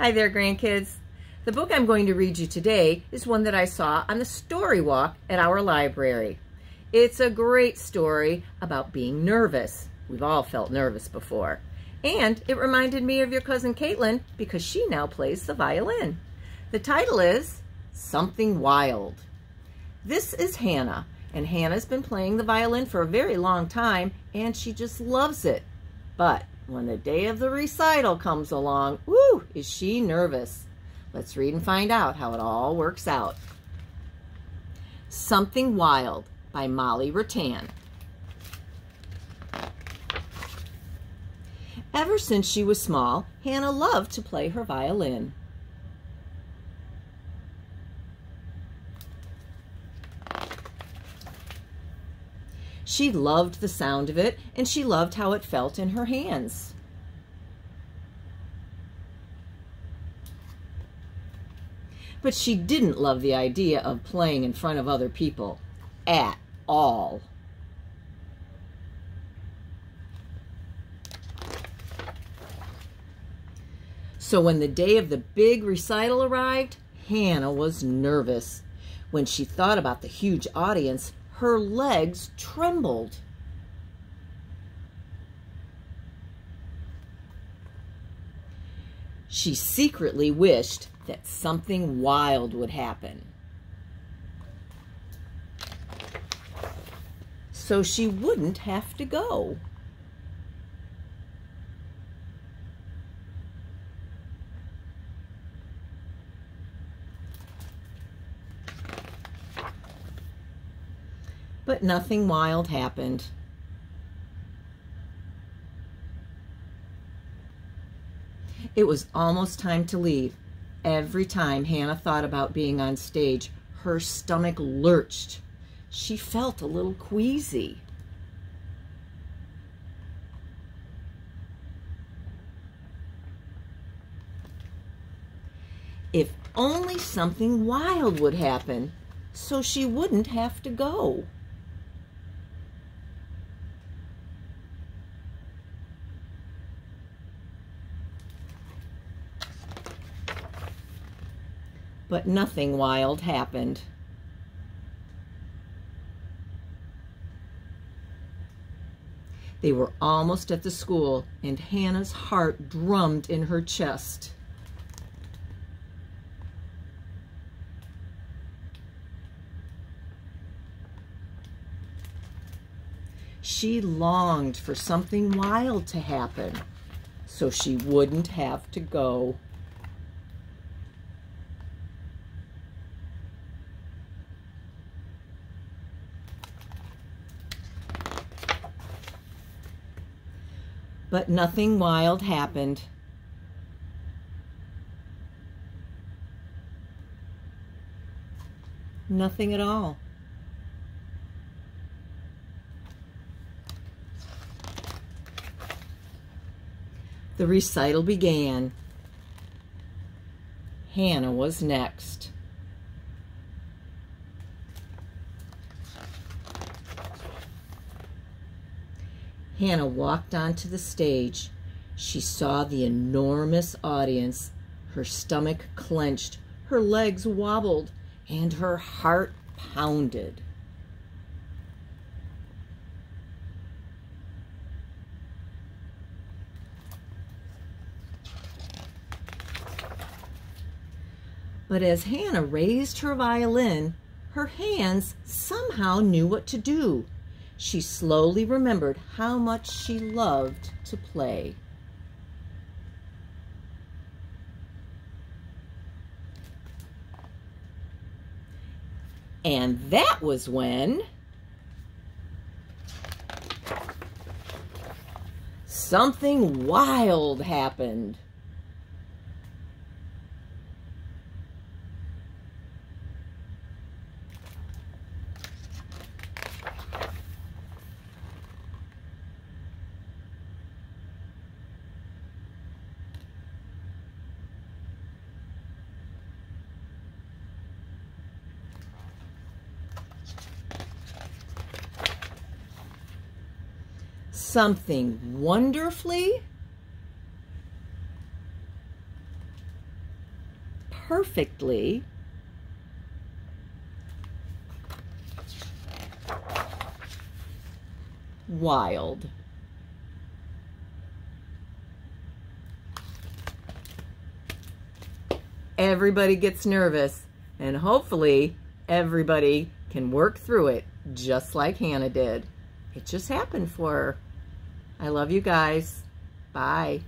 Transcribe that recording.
Hi there, grandkids. The book I'm going to read you today is one that I saw on the story walk at our library. It's a great story about being nervous. We've all felt nervous before. And it reminded me of your cousin Caitlin because she now plays the violin. The title is Something Wild. This is Hannah, and Hannah's been playing the violin for a very long time, and she just loves it. But when the day of the recital comes along, woo, is she nervous. Let's read and find out how it all works out. Something Wild by Molly Rattan. Ever since she was small, Hannah loved to play her violin. She loved the sound of it, and she loved how it felt in her hands. But she didn't love the idea of playing in front of other people at all. So when the day of the big recital arrived, Hannah was nervous. When she thought about the huge audience, her legs trembled. She secretly wished that something wild would happen. So she wouldn't have to go. But nothing wild happened. It was almost time to leave. Every time Hannah thought about being on stage, her stomach lurched. She felt a little queasy. If only something wild would happen, so she wouldn't have to go. But nothing wild happened. They were almost at the school, and Hannah's heart drummed in her chest. She longed for something wild to happen so she wouldn't have to go. But nothing wild happened. Nothing at all. The recital began. Hannah was next. Hannah walked onto the stage. She saw the enormous audience. Her stomach clenched, her legs wobbled, and her heart pounded. But as Hannah raised her violin, her hands somehow knew what to do she slowly remembered how much she loved to play. And that was when something wild happened. Something wonderfully perfectly. Wild. Everybody gets nervous, and hopefully everybody can work through it just like Hannah did. It just happened for her. I love you guys. Bye.